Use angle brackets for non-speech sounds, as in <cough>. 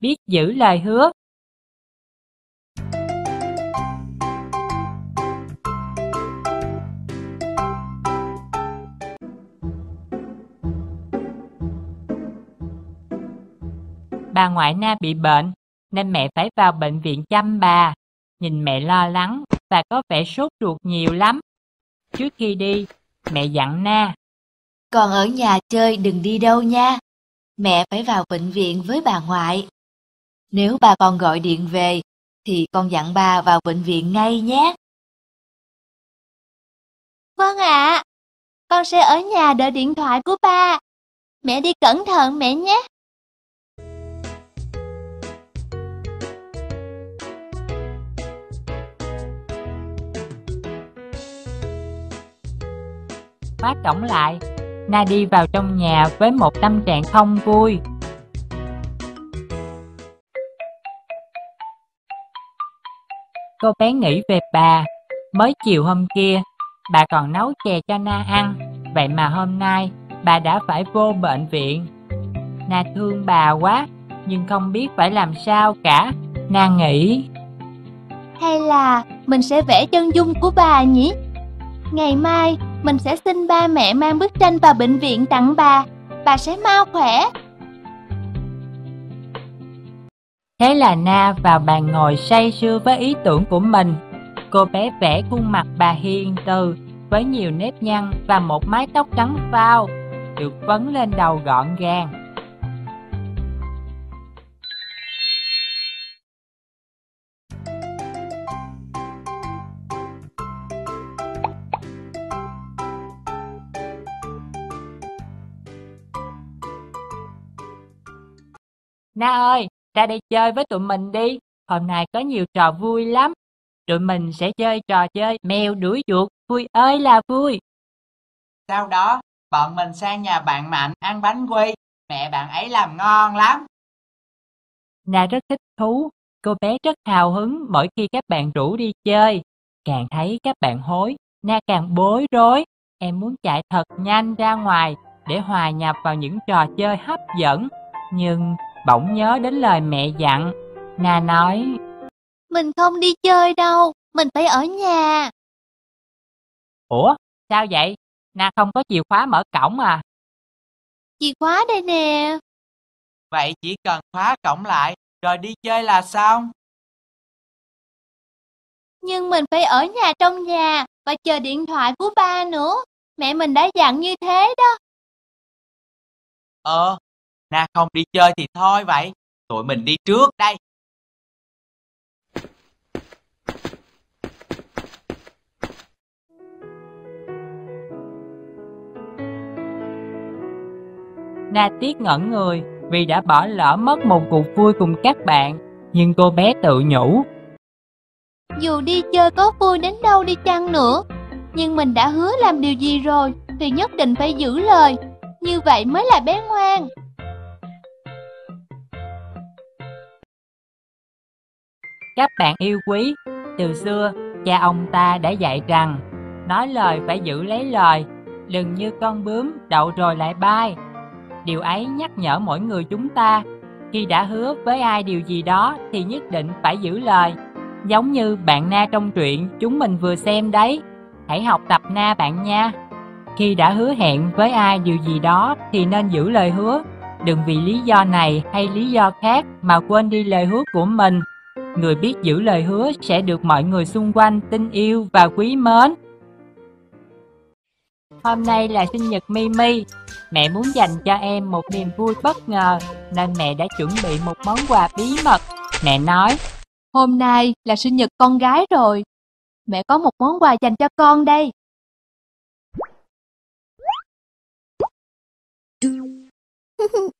biết giữ lời hứa. Bà ngoại Na bị bệnh, nên mẹ phải vào bệnh viện chăm bà. Nhìn mẹ lo lắng và có vẻ sốt ruột nhiều lắm. Trước khi đi, mẹ dặn Na. còn ở nhà chơi đừng đi đâu nha. Mẹ phải vào bệnh viện với bà ngoại. Nếu bà con gọi điện về, thì con dặn bà vào bệnh viện ngay nhé. Vâng ạ, con sẽ ở nhà đợi điện thoại của ba. Mẹ đi cẩn thận mẹ nhé. Khóa cổng lại, Na đi vào trong nhà với một tâm trạng không vui. Cô bé nghĩ về bà, mới chiều hôm kia, bà còn nấu chè cho Na ăn, vậy mà hôm nay bà đã phải vô bệnh viện. Na thương bà quá, nhưng không biết phải làm sao cả. Na nghĩ, Hay là mình sẽ vẽ chân dung của bà nhỉ? Ngày mai mình sẽ xin ba mẹ mang bức tranh vào bệnh viện tặng bà, bà sẽ mau khỏe. Thế là Na vào bàn ngồi say sưa với ý tưởng của mình. Cô bé vẽ khuôn mặt bà hiền từ với nhiều nếp nhăn và một mái tóc trắng phao, được vấn lên đầu gọn gàng. Na ơi, ra đây chơi với tụi mình đi. Hôm nay có nhiều trò vui lắm. Tụi mình sẽ chơi trò chơi mèo đuổi chuột, vui ơi là vui. Sau đó, bọn mình sang nhà bạn Mạnh ăn bánh quy. Mẹ bạn ấy làm ngon lắm. Na rất thích thú. Cô bé rất hào hứng mỗi khi các bạn rủ đi chơi. Càng thấy các bạn hối, Na càng bối rối. Em muốn chạy thật nhanh ra ngoài để hòa nhập vào những trò chơi hấp dẫn. Nhưng bỗng nhớ đến lời mẹ dặn. Na nói, Mình không đi chơi đâu, mình phải ở nhà. Ủa, sao vậy? Na không có chìa khóa mở cổng à? Chìa khóa đây nè. Vậy chỉ cần khóa cổng lại rồi đi chơi là xong. Nhưng mình phải ở nhà trong nhà và chờ điện thoại của ba nữa. Mẹ mình đã dặn như thế đó. Ờ, Na không đi chơi thì thôi vậy. Tụi mình đi trước đây. Na tiếc ngẩn người vì đã bỏ lỡ mất một cuộc vui cùng các bạn. Nhưng cô bé tự nhủ, Dù đi chơi có vui đến đâu đi chăng nữa, nhưng mình đã hứa làm điều gì rồi thì nhất định phải giữ lời. Như vậy mới là bé ngoan. Các bạn yêu quý, từ xưa cha ông ta đã dạy rằng nói lời phải giữ lấy lời, đừng như con bướm đậu rồi lại bay. Điều ấy nhắc nhở mỗi người chúng ta, khi đã hứa với ai điều gì đó thì nhất định phải giữ lời. Giống như bạn Na trong truyện chúng mình vừa xem đấy. Hãy học tập Na bạn nha. Khi đã hứa hẹn với ai điều gì đó thì nên giữ lời hứa. Đừng vì lý do này hay lý do khác mà quên đi lời hứa của mình. Người biết giữ lời hứa sẽ được mọi người xung quanh tin yêu và quý mến. Hôm nay là sinh nhật Mimi. Mẹ muốn dành cho em một niềm vui bất ngờ nên mẹ đã chuẩn bị một món quà bí mật. Mẹ nói, Hôm nay là sinh nhật con gái rồi. Mẹ có một món quà dành cho con đây. <laughs>